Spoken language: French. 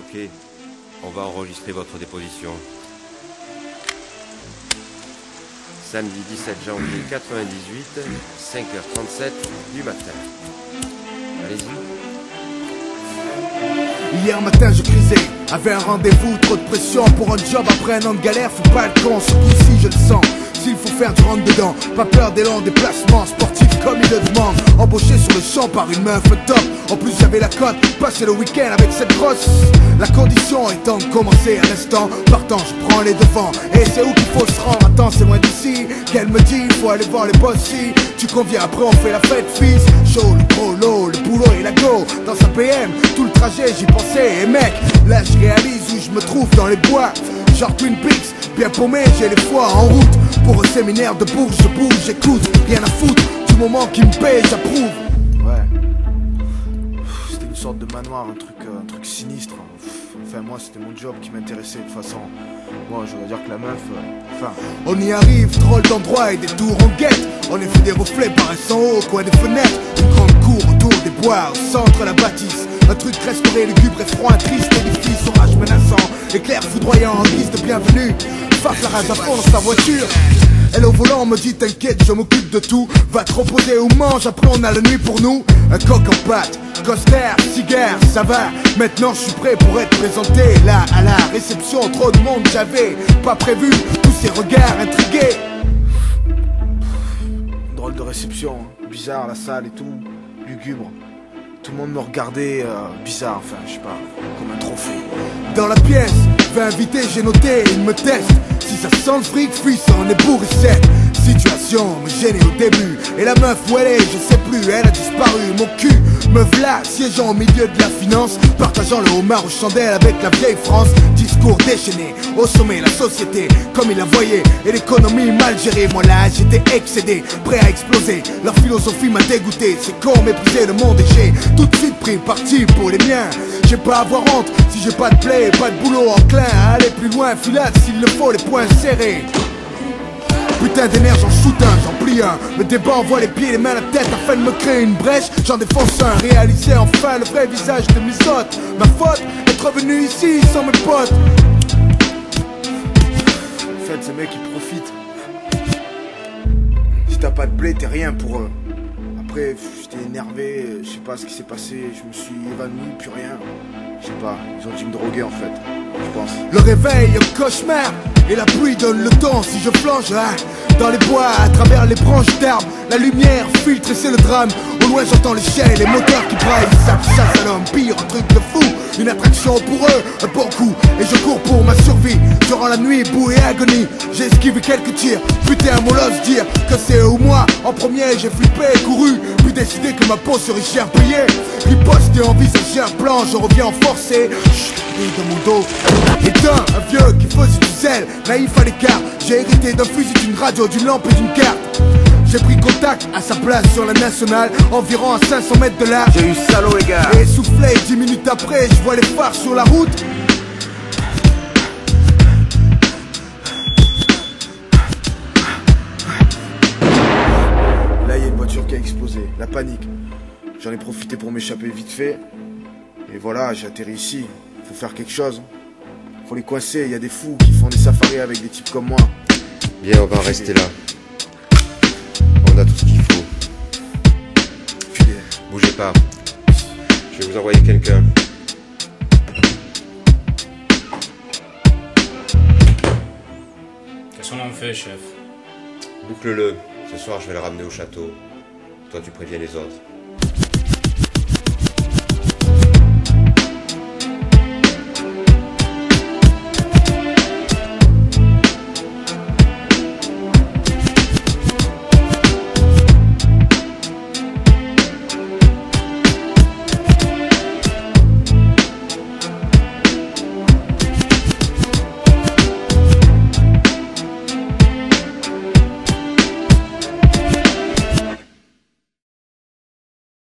Ok, on va enregistrer votre déposition. Samedi 17 janvier 98, 5h37 du matin. Allez-y. Hier matin je crisais, avait un rendez-vous, trop de pression pour un job après un an de galère, faut pas le con, ce je le sens. S'il faut faire du rentre dedans, pas peur des longs déplacements sportifs comme il le demande. Embauché sur le champ par une meuf top. En plus j'avais la cote, passer le week-end avec cette grosse. La condition étant de commencer à l'instant, partant je prends les devants. Et c'est où qu'il faut se rendre, attends c'est loin d'ici. Qu'elle me dit, faut aller voir les boss si Tu conviens après on fait la fête fils. Chaud, le lot, le boulot et la go. Dans sa PM, tout le trajet j'y pensais. Et mec, là je réalise où je me trouve dans les bois. Genre Twin Peaks, bien paumé, j'ai les fois en route Pour un séminaire de bourge, je bouge, j'écoute Rien à foutre, du moment qui me paye, j'approuve. Ouais. C'était une sorte de manoir, un truc, euh, un truc sinistre Enfin moi c'était mon job qui m'intéressait de toute façon. Moi je dois dire que la meuf, euh, enfin. On y arrive, drôle d'endroit et des tours en guette. On est fait des reflets paraissant haut, coin des fenêtres. Une grande cour autour des bois, au centre la bâtisse. Un truc restauré, lugubre et froid, triste, édifice, orage menaçant, éclair foudroyant en guise de bienvenue. Face la rage à fond sa voiture. Elle au volant me dit t'inquiète, je m'occupe de tout. Va te reposer ou mange, après on a la nuit pour nous. Un coq en pâte, coster, cigare, ça va. Maintenant je suis prêt pour être présenté. Là à la réception, trop de monde, j'avais pas prévu tous ces regards intrigués. Drôle de réception, hein. bizarre la salle et tout, lugubre. Tout le monde me regardait euh, bizarre, enfin, je sais pas, comme un trophée. Dans la pièce, vais inviter, j'ai noté, il me teste. Ça sent le fric, on est sec. Situation me gênait au début. Et la meuf où elle est, je sais plus, elle a disparu. Mon cul me v'là, siégeant au milieu de la finance. Partageant le homard aux chandelles avec la vieille France. Discours déchaîné, au sommet la société, comme il la voyait. Et l'économie mal gérée, moi là j'étais excédé, prêt à exploser. Leur philosophie m'a dégoûté, c'est con, mépriser le monde et j'ai tout de suite pris parti pour les miens. J'ai pas à avoir honte si j'ai pas de play, pas de boulot enclin à aller plus loin, filade s'il le faut, les poings serrés. Putain d'énergie, j'en shoot un, j'en plie un. Le débat envoie les pieds, les mains, la tête afin de me créer une brèche. J'en défonce un, réaliser enfin le vrai visage de mes hôtes Ma faute, être venu ici sans mes potes. En fait, ces mecs ils profitent. Si t'as pas de blé, t'es rien pour eux. Après, j'étais énervé, je sais pas ce qui s'est passé, je me suis évanoui, plus rien Je sais pas, ils ont dû me droguer en fait, je pense. Le réveil, un cauchemar et la pluie donne le temps. Si je flanche hein, Dans les bois, à travers les branches d'arbres La lumière filtre et c'est le drame loin j'entends chiens et les moteurs qui braillent Ça chasse à l'homme, pire, un truc de fou Une attraction pour eux, un bon coup. Et je cours pour ma survie Durant la nuit, boue et agonie. J'ai esquivé quelques tirs Putain, mon l'ose dire que c'est eux ou moi En premier, j'ai flippé, couru Puis décidé que ma peau serait cher payée Riposte et envisager un plan Je reviens en forcé. Dans mon dos. Et d'un, un vieux qui faisait du zèle Naïf à l'écart. J'ai hérité d'un fusil, d'une radio, d'une lampe et d'une carte j'ai pris contact à sa place sur la nationale, environ à 500 mètres de là. J'ai eu salaud les gars. Et soufflé, 10 minutes après, je vois les phares sur la route. Là, il y a une voiture qui a explosé, la panique. J'en ai profité pour m'échapper vite fait. Et voilà, j'ai atterri ici. Faut faire quelque chose. Faut les coincer, il y a des fous qui font des safaris avec des types comme moi. Bien, on va rester là. A tout ce qu'il faut. Bougez pas. Je vais vous envoyer quelqu'un. Qu'est-ce qu'on en fait, chef? Boucle-le. Ce soir, je vais le ramener au château. Toi, tu préviens les autres.